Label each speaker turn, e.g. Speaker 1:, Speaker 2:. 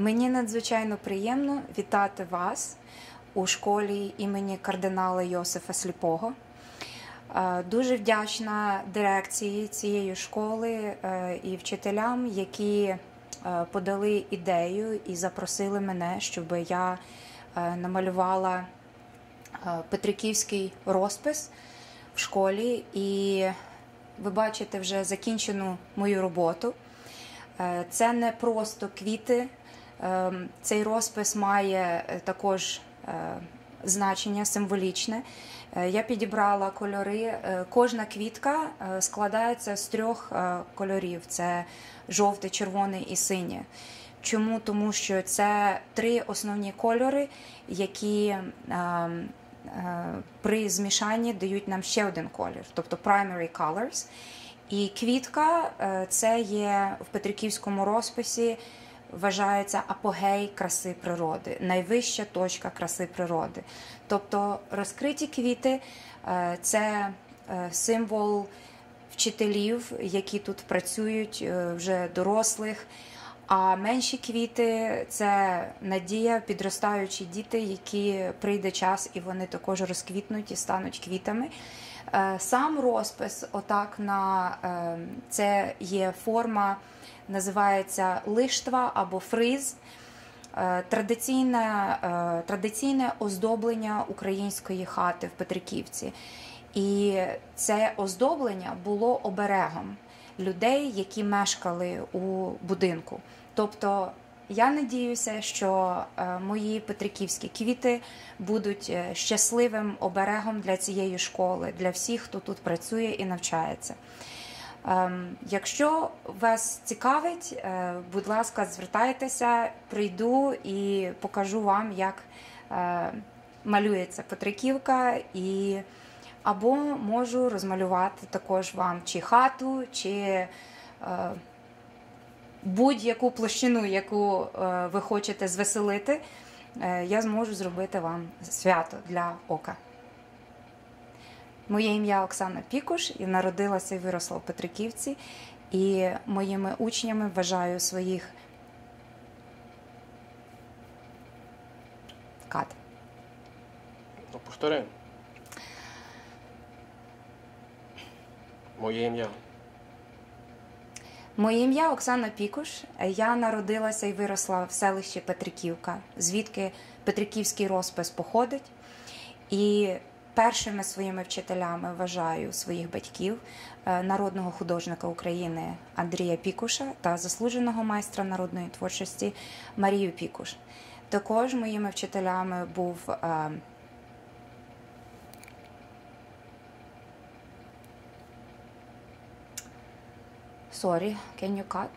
Speaker 1: Мені надзвичайно приємно вітати вас у школі імені кардинала Йосифа Сліпого. Е, Дуже вдячна дирекції цієї школи е, і вчителям, які е, подали ідею і запросили мене, щоб я намалювала Петриківський розпис в школі. І ви бачите вже закінчену мою роботу. Це не просто квіти. Е, Цей розпис має е, також е, значення символічне. Е, Я підібрала кольори. Кожна квітка складається з трьох кольорів: це жовте, червоне і синє. Чому? Тому що це три основні кольори, які е, е, при змішанні дають нам ще один колір, тобто primary colors. І квітка це є в Петриківському розписі, вважається апогей краси природи, найвища точка краси природи. Тобто розкриті квіти е, це е, символ вчителів, які тут працюють, е, вже дорослих. А менші квіти це надія, підростаючі діти, які прийде час і вони також розквітнуть і стануть квітами. Е, Сам розпис, отак на е, це є форма, називається лиштва або фриз. Е, Традиційне, традиційне оздоблення української хати в Петриківці. І це оздоблення було оберегом людей, які мешкали у будинку. Тобто я надіюся, що е, мої петриківські квіти будуть е, щасливим оберегом для цієї школи, для всіх, хто тут працює і навчається. Ем, Якщо вас цікавить, е, будь ласка, звертайтеся, прийду і покажу вам, як малюється Петриківка, і або можу розмалювати також вам чи хату, чи будь-яку площину, яку е, ви хочете звеселити, е, я зможу зробити вам свято для ока. Моє ім'я Оксана Пікуш і народилася і виросла в Петриківці. І моїми учнями вважаю своїх кат.
Speaker 2: Ну, повтори. Моє ім'я.
Speaker 1: Моє ім'я Оксана Пікуш. Я народилася і виросла в селищі Петриківка, звідки Петриківський розпис походить. І першими своїми вчителями вважаю своїх батьків, е, народного художника України Андрія Пікуша та заслуженого майстра народної творчості Марію Пікуш. Також моїми вчителями був Sorry, can you cut?